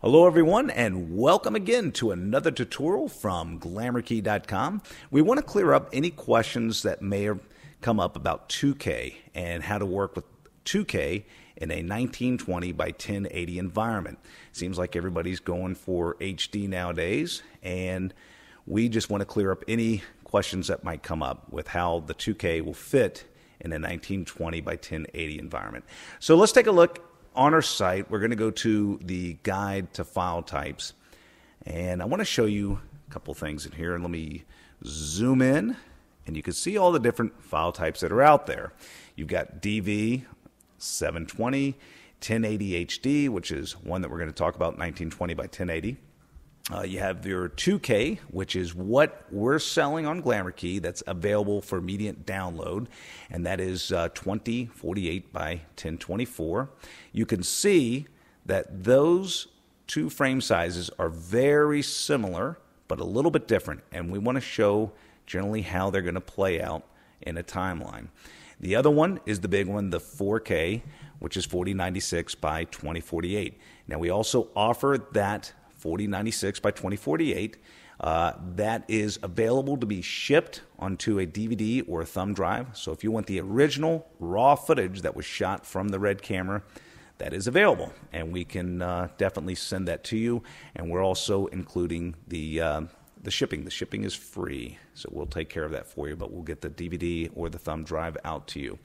Hello, everyone, and welcome again to another tutorial from GlamourKey.com. We want to clear up any questions that may come up about 2K and how to work with 2K in a 1920 by 1080 environment. Seems like everybody's going for HD nowadays, and we just want to clear up any questions that might come up with how the 2K will fit in a 1920 by 1080 environment. So let's take a look on our site, we're going to go to the guide to file types. And I want to show you a couple things in here. And let me zoom in, and you can see all the different file types that are out there. You've got DV, 720, 1080 HD, which is one that we're going to talk about, 1920 by 1080. Uh, you have your 2K, which is what we're selling on GlamourKey that's available for immediate download, and that is uh, 2048 by 1024. You can see that those two frame sizes are very similar, but a little bit different, and we want to show generally how they're going to play out in a timeline. The other one is the big one, the 4K, which is 4096 by 2048. Now, we also offer that 4096 by 2048. Uh, that is available to be shipped onto a DVD or a thumb drive. So if you want the original raw footage that was shot from the red camera, that is available, and we can uh, definitely send that to you. And we're also including the uh, the shipping. The shipping is free, so we'll take care of that for you. But we'll get the DVD or the thumb drive out to you.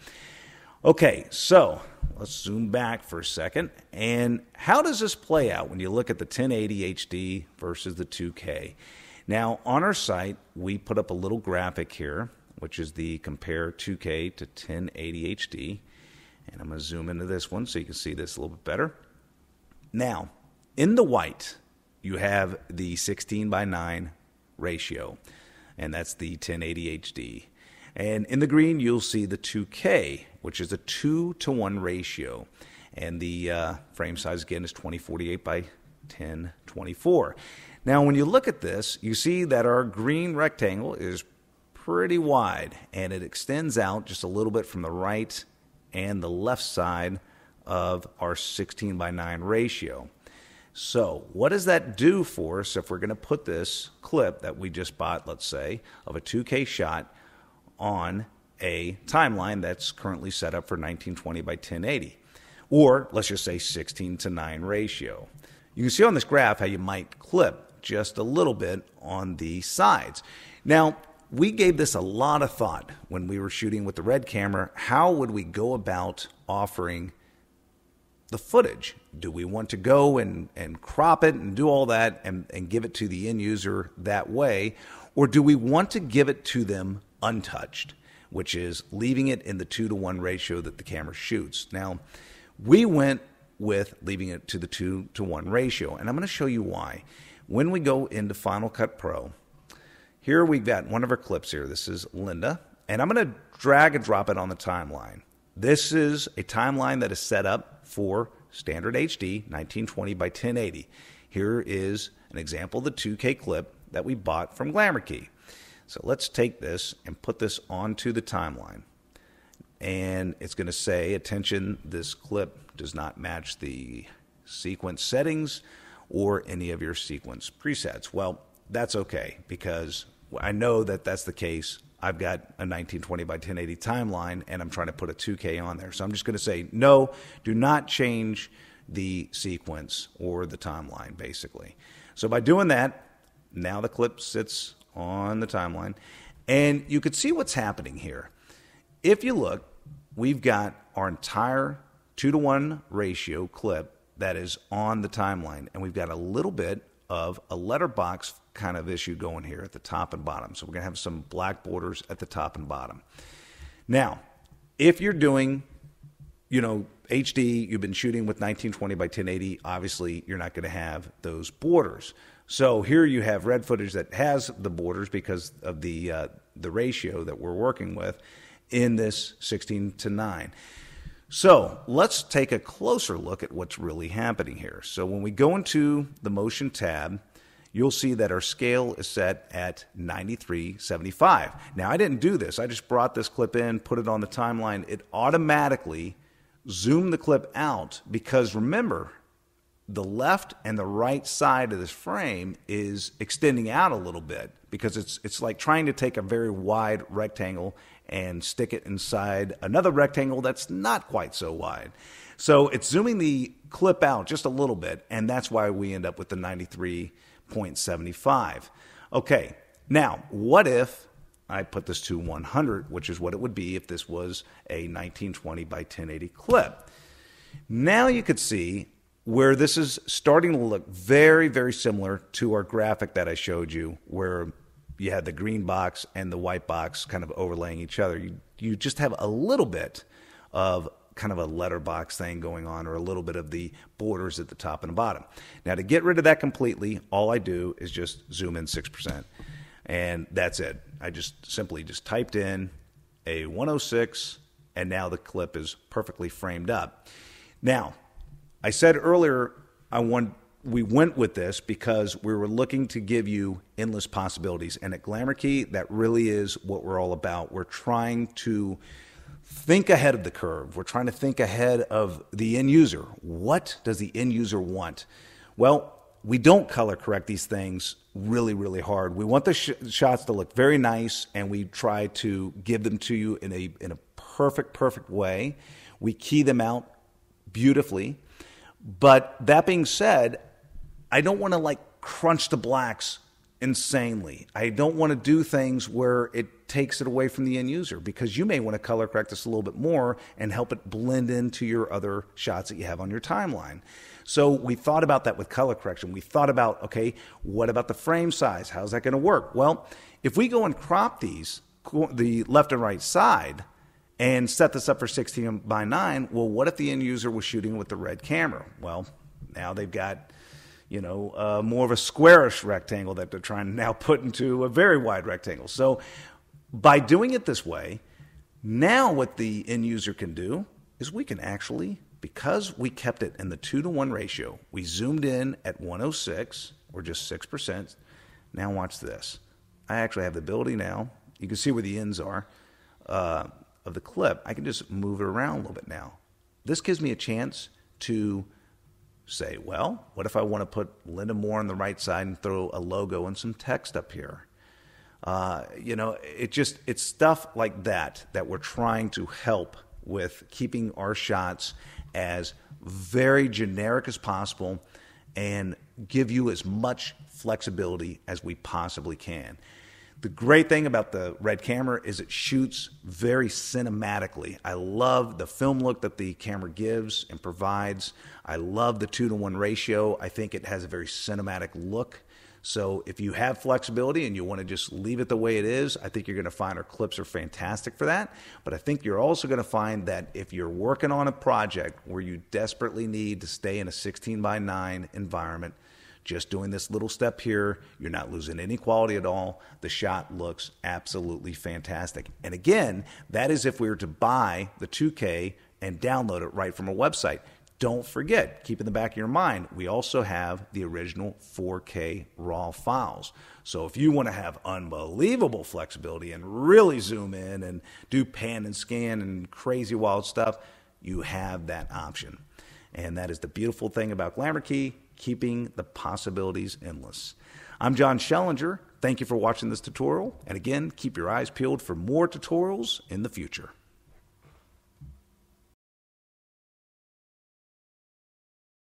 Okay, so let's zoom back for a second. And how does this play out when you look at the 1080 HD versus the 2K? Now, on our site, we put up a little graphic here, which is the compare 2K to 1080 HD. And I'm going to zoom into this one so you can see this a little bit better. Now, in the white, you have the 16 by 9 ratio, and that's the 1080 HD. And in the green, you'll see the 2K, which is a 2 to 1 ratio. And the uh, frame size again is 2048 by 1024. Now, when you look at this, you see that our green rectangle is pretty wide and it extends out just a little bit from the right and the left side of our 16 by 9 ratio. So, what does that do for us if we're going to put this clip that we just bought, let's say, of a 2K shot on a timeline that's currently set up for 1920 by 1080, or let's just say 16 to 9 ratio. You can see on this graph how you might clip just a little bit on the sides. Now, we gave this a lot of thought when we were shooting with the red camera. How would we go about offering the footage? Do we want to go and, and crop it and do all that and, and give it to the end user that way? Or do we want to give it to them untouched, which is leaving it in the two to one ratio that the camera shoots. Now, we went with leaving it to the two to one ratio, and I'm going to show you why. When we go into Final Cut Pro, here we've got one of our clips here. This is Linda, and I'm going to drag and drop it on the timeline. This is a timeline that is set up for standard HD 1920 by 1080. Here is an example of the 2K clip that we bought from GlamourKey. So let's take this and put this onto the timeline. And it's going to say, attention, this clip does not match the sequence settings or any of your sequence presets. Well, that's okay because I know that that's the case. I've got a 1920 by 1080 timeline and I'm trying to put a 2K on there. So I'm just going to say, no, do not change the sequence or the timeline, basically. So by doing that, now the clip sits on the timeline. And you could see what's happening here. If you look, we've got our entire two to one ratio clip that is on the timeline, and we've got a little bit of a letterbox kind of issue going here at the top and bottom. So we're going to have some black borders at the top and bottom. Now, if you're doing, you know, HD, you've been shooting with 1920 by 1080, obviously you're not going to have those borders. So here you have red footage that has the borders because of the uh, the ratio that we're working with in this 16 to 9. So let's take a closer look at what's really happening here. So when we go into the motion tab, you'll see that our scale is set at 9375. Now I didn't do this. I just brought this clip in, put it on the timeline. It automatically zoomed the clip out because remember, the left and the right side of this frame is extending out a little bit because it's it's like trying to take a very wide rectangle and stick it inside another rectangle that's not quite so wide. So it's zooming the clip out just a little bit, and that's why we end up with the 93.75. Okay, now what if I put this to 100, which is what it would be if this was a 1920 by 1080 clip? Now you could see where this is starting to look very, very similar to our graphic that I showed you, where you had the green box and the white box kind of overlaying each other. You, you just have a little bit of kind of a letterbox thing going on or a little bit of the borders at the top and the bottom. Now, to get rid of that completely, all I do is just zoom in 6%. And that's it. I just simply just typed in a 106, and now the clip is perfectly framed up. Now, I said earlier I want we went with this because we were looking to give you endless possibilities. And at GlamourKey, that really is what we're all about. We're trying to think ahead of the curve. We're trying to think ahead of the end user. What does the end user want? Well, we don't color correct these things really, really hard. We want the sh- shots to look very nice, and we try to give them to you in a in a perfect, perfect way. We key them out beautifully. But that being said, I don't want to like crunch the blacks insanely. I don't want to do things where it takes it away from the end user because you may want to color correct this a little bit more and help it blend into your other shots that you have on your timeline. So we thought about that with color correction. We thought about, okay, what about the frame size? How's that going to work? Well, if we go and crop these, the left and right side, and set this up for 16 by 9, well, what if the end user was shooting with the red camera? Well, now they've got you know, uh, more of a squarish rectangle that they're trying to now put into a very wide rectangle. So by doing it this way, now what the end user can do is we can actually, because we kept it in the two to one ratio, we zoomed in at 106 or just 6%. Now watch this. I actually have the ability now, you can see where the ends are uh, of the clip. I can just move it around a little bit now. This gives me a chance to say, well, what if I want to put Linda Moore on the right side and throw a logo and some text up here? Uh, you know, it just it's stuff like that that we're trying to help with keeping our shots as very generic as possible and give you as much flexibility as we possibly can. The great thing about the red camera is it shoots very cinematically. I love the film look that the camera gives and provides. I love the two to one ratio. I think it has a very cinematic look. So if you have flexibility and you want to just leave it the way it is, I think you're going to find our clips are fantastic for that. But I think you're also going to find that if you're working on a project where you desperately need to stay in a 16 by 9 environment, just doing this little step here, you're not losing any quality at all. The shot looks absolutely fantastic. And again, that is if we were to buy the 2K and download it right from a website. Don't forget, keep in the back of your mind, we also have the original 4K RAW files. So if you want to have unbelievable flexibility and really zoom in and do pan and scan and crazy wild stuff, you have that option. And that is the beautiful thing about GlamourKey keeping the possibilities endless. I'm Jon Schellinger. Thank you for watching this tutorial. And again, keep your eyes peeled for more tutorials in the future.